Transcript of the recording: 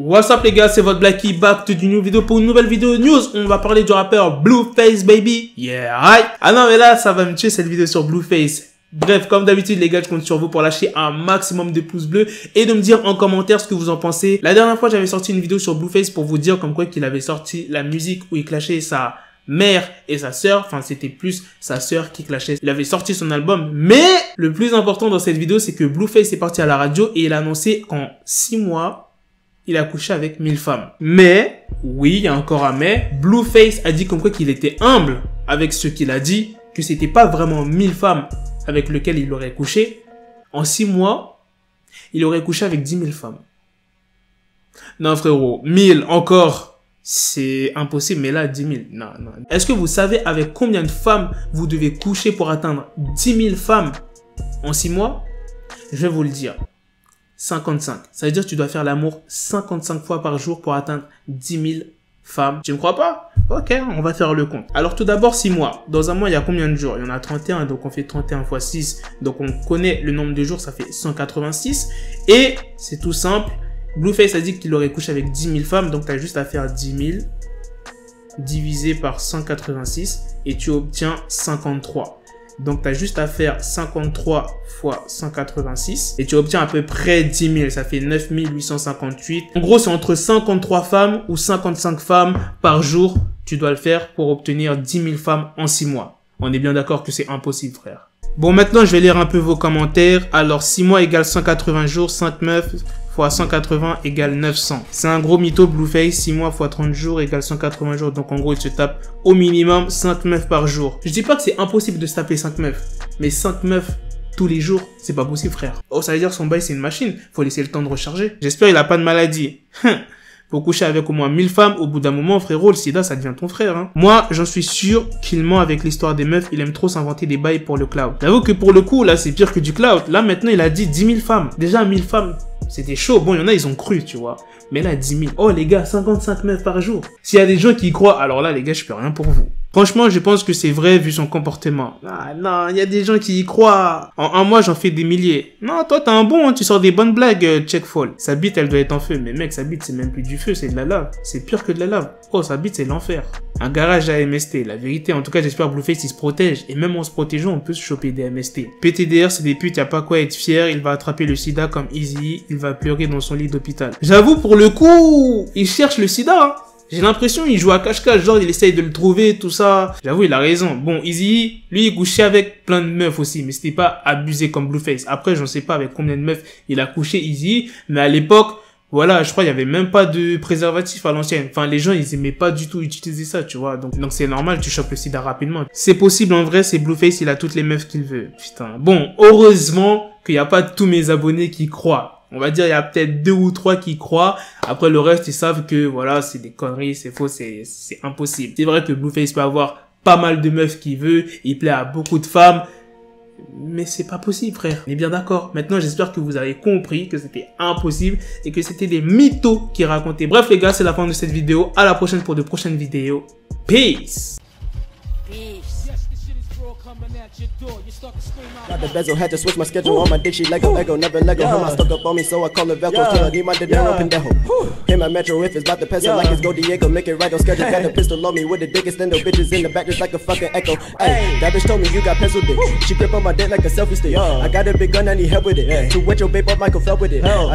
What's up les gars, c'est votre Blacky back to une vidéo pour une nouvelle vidéo news. On va parler du rappeur Blueface baby. Yeah, right. Ah non mais là ça va me tuer cette vidéo sur Blueface. Bref, comme d'habitude les gars, je compte sur vous pour lâcher un maximum de pouces bleus et de me dire en commentaire ce que vous en pensez. La dernière fois j'avais sorti une vidéo sur Blueface pour vous dire comme quoi qu'il avait sorti la musique où il clashait sa mère et sa sœur, enfin c'était plus sa sœur qui clashait. Il avait sorti son album, mais le plus important dans cette vidéo c'est que Blueface est parti à la radio et il a annoncé qu'en 6 mois il a couché avec 1000 femmes. Mais, oui, il y a encore un mais, Blueface a dit comme quoi qu'il était humble avec ce qu'il a dit, que c'était pas vraiment 1000 femmes avec lesquelles il aurait couché. En 6 mois, il aurait couché avec 10 000 femmes. Non frérot, 1000 encore, c'est impossible, mais là 10 000, non, non. Est-ce que vous savez avec combien de femmes vous devez coucher pour atteindre 10 000 femmes en 6 mois? Je vais vous le dire. 55. Ça veut dire que tu dois faire l'amour 55 fois par jour pour atteindre 10 000 femmes. Tu me crois pas? Ok, on va faire le compte. Alors tout d'abord 6 mois. Dans un mois, il y a combien de jours? Il y en a 31, donc on fait 31 fois 6. Donc on connaît le nombre de jours, ça fait 186. Et c'est tout simple. Blueface a dit qu'il aurait couché avec 10 000 femmes, donc tu as juste à faire 10 000 divisé par 186 et tu obtiens 53. Donc, tu as juste à faire 53 fois 186 et tu obtiens à peu près 10 000. Ça fait 9 858. En gros, c'est entre 53 femmes ou 55 femmes par jour. Tu dois le faire pour obtenir 10 000 femmes en 6 mois. On est bien d'accord que c'est impossible, frère. Bon, maintenant, je vais lire un peu vos commentaires. Alors, 6 mois égale 180 jours, 5 meufs, 180 égale 900. C'est un gros mytho Blueface, 6 mois x 30 jours égale 180 jours. Donc en gros, il se tape au minimum 5 meufs par jour. Je dis pas que c'est impossible de se taper 5 meufs, mais 5 meufs tous les jours, c'est pas possible frère. Oh, ça veut dire son bail c'est une machine, faut laisser le temps de recharger. J'espère il a pas de maladie. Pour coucher avec au moins 1000 femmes, au bout d'un moment, frérot, le sida, ça devient ton frère. Hein. Moi, j'en suis sûr qu'il ment avec l'histoire des meufs. Il aime trop s'inventer des bails pour le cloud. J'avoue que pour le coup, là, c'est pire que du cloud. Là, maintenant, il a dit 10 000 femmes. Déjà, 1000 femmes, c'était chaud. Bon, il y en a, ils ont cru, tu vois. Mais là, 10 000. Oh, les gars, 55 meufs par jour. S'il y a des gens qui y croient, alors là, les gars, je peux rien pour vous. Franchement, je pense que c'est vrai vu son comportement. Ah non, il y a des gens qui y croient. En un mois, j'en fais des milliers. Non, toi, t'es un bon, hein, tu sors des bonnes blagues, euh, check fall. Sa bite, elle doit être en feu. Mais mec, sa bite, c'est même plus du feu, c'est de la lave. C'est pire que de la lave. Oh, sa bite, c'est l'enfer. Un garage à MST. La vérité, en tout cas, j'espère Blueface, il se protège. Et même en se protégeant, on peut se choper des MST. PTDR, c'est des putes, y a pas quoi être fier. Il va attraper le sida comme Easy. Il va pleurer dans son lit d'hôpital. J'avoue, pour le coup, il cherche le sida, hein. J'ai l'impression il joue à cache-cache, genre il essaye de le trouver, tout ça. J'avoue, il a raison. Bon, Easy, lui, il couchait avec plein de meufs aussi, mais c'était pas abusé comme Blueface. Après, je ne sais pas avec combien de meufs il a couché Easy, mais à l'époque, voilà, je crois il y avait même pas de préservatif à l'ancienne. Enfin, les gens, ils aimaient pas du tout utiliser ça, tu vois. Donc, donc c'est normal, tu chopes le sida rapidement. C'est possible, en vrai, c'est Blueface, il a toutes les meufs qu'il veut. Putain. Bon, heureusement qu'il n'y a pas tous mes abonnés qui croient. On va dire, il y a peut-être deux ou trois qui croient. Après, le reste, ils savent que, voilà, c'est des conneries, c'est faux, c'est, c'est impossible. C'est vrai que Blueface peut avoir pas mal de meufs qu'il veut, il plaît à beaucoup de femmes. Mais c'est pas possible, frère. On est bien d'accord. Maintenant, j'espère que vous avez compris que c'était impossible et que c'était des mythos qui racontaient. Bref, les gars, c'est la fin de cette vidéo. À la prochaine pour de prochaines vidéos. Peace! Got the bezel, had to switch my schedule Ooh. on my dick, she Lego, Lego, never Lego. Yeah. Him, stuck up on me, so I call it Velcro. Yeah. Till I need my dinero yeah. pendejo. Him at Metro, if it's about the peso, yeah. like it's Go Diego, make it right on schedule. Got the pistol on me with the dick extendo, bitches in the back just like a fucking echo. Hey, that bitch told me you got pencil dick. She grip on my dick like a selfie stick. I got a big gun, I need help with it. To wet your babe up, Michael fell with it. Hell.